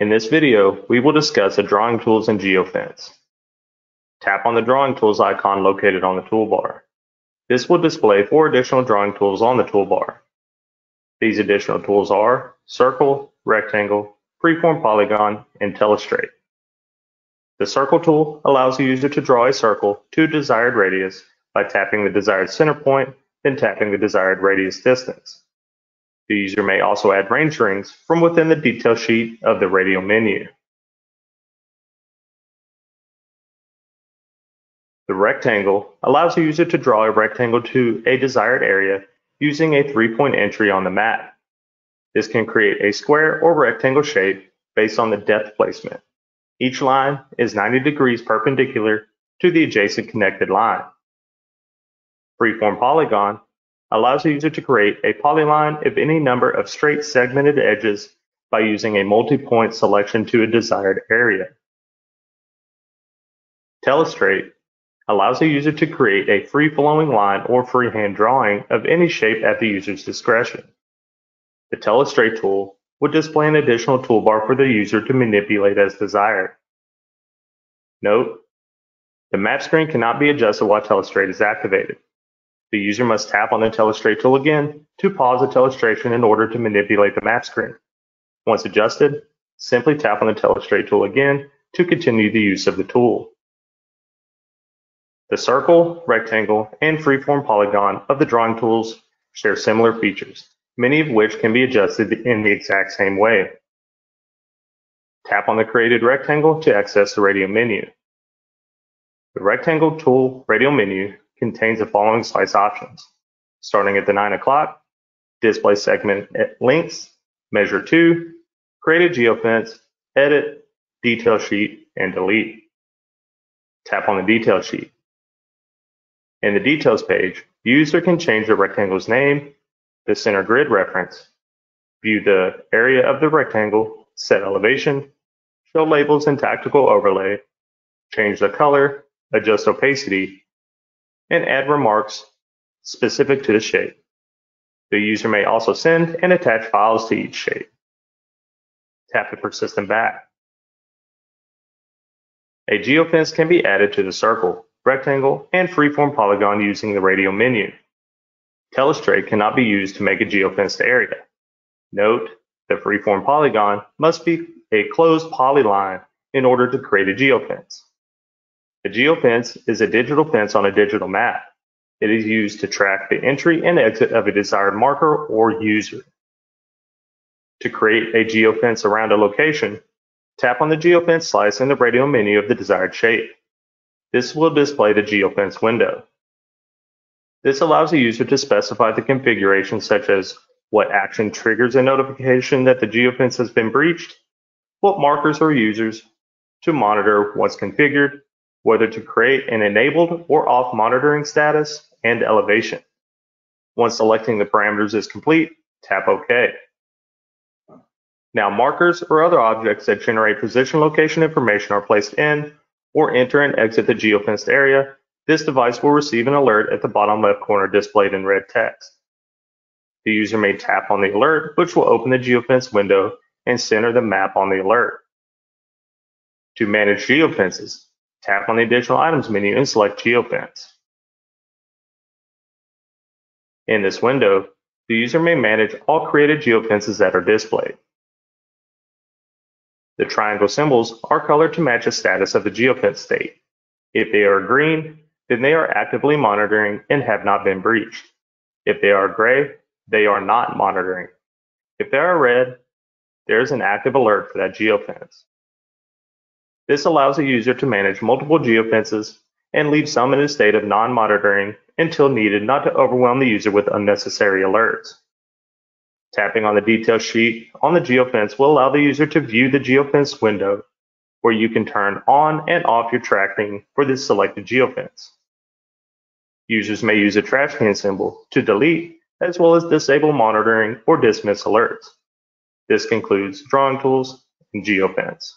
In this video, we will discuss the drawing tools in GeoFence. Tap on the drawing tools icon located on the toolbar. This will display four additional drawing tools on the toolbar. These additional tools are Circle, Rectangle, Freeform Polygon, and Telestrate. The Circle tool allows the user to draw a circle to a desired radius by tapping the desired center point, then tapping the desired radius distance. The user may also add range rings from within the detail sheet of the radial menu. The rectangle allows the user to draw a rectangle to a desired area using a three-point entry on the map. This can create a square or rectangle shape based on the depth placement. Each line is 90 degrees perpendicular to the adjacent connected line. Freeform polygon allows the user to create a polyline of any number of straight segmented edges by using a multi-point selection to a desired area. Telestrate allows the user to create a free-flowing line or freehand drawing of any shape at the user's discretion. The Telestrate tool would display an additional toolbar for the user to manipulate as desired. Note, the map screen cannot be adjusted while Telestrate is activated. The user must tap on the Telestrate tool again to pause the telestration in order to manipulate the map screen. Once adjusted, simply tap on the Telestrate tool again to continue the use of the tool. The circle, rectangle, and freeform polygon of the drawing tools share similar features, many of which can be adjusted in the exact same way. Tap on the created rectangle to access the radial menu. The rectangle tool radial menu contains the following slice options. Starting at the 9 o'clock, display segment links, measure two, create a geofence, edit, detail sheet, and delete. Tap on the detail sheet. In the details page, the user can change the rectangle's name, the center grid reference, view the area of the rectangle, set elevation, show labels and tactical overlay, change the color, adjust opacity, and add remarks specific to the shape. The user may also send and attach files to each shape. Tap the persistent back. A geofence can be added to the circle, rectangle, and freeform polygon using the radial menu. Telestrate cannot be used to make a geofenced area. Note, the freeform polygon must be a closed polyline in order to create a geofence. A geofence is a digital fence on a digital map. It is used to track the entry and exit of a desired marker or user. To create a geofence around a location, tap on the geofence slice in the radial menu of the desired shape. This will display the geofence window. This allows the user to specify the configuration such as what action triggers a notification that the geofence has been breached, what markers or users to monitor what's configured, whether to create an enabled or off monitoring status, and elevation. Once selecting the parameters is complete, tap OK. Now markers or other objects that generate position location information are placed in or enter and exit the geofenced area. This device will receive an alert at the bottom left corner displayed in red text. The user may tap on the alert, which will open the geofence window and center the map on the alert. To manage geofences, Tap on the Additional Items menu and select GeoFence. In this window, the user may manage all created geofences that are displayed. The triangle symbols are colored to match the status of the geofence state. If they are green, then they are actively monitoring and have not been breached. If they are gray, they are not monitoring. If they are red, there is an active alert for that geofence. This allows a user to manage multiple geofences and leave some in a state of non-monitoring until needed not to overwhelm the user with unnecessary alerts. Tapping on the detail sheet on the geofence will allow the user to view the geofence window where you can turn on and off your tracking for this selected geofence. Users may use a trash can symbol to delete as well as disable monitoring or dismiss alerts. This concludes drawing tools and geofence.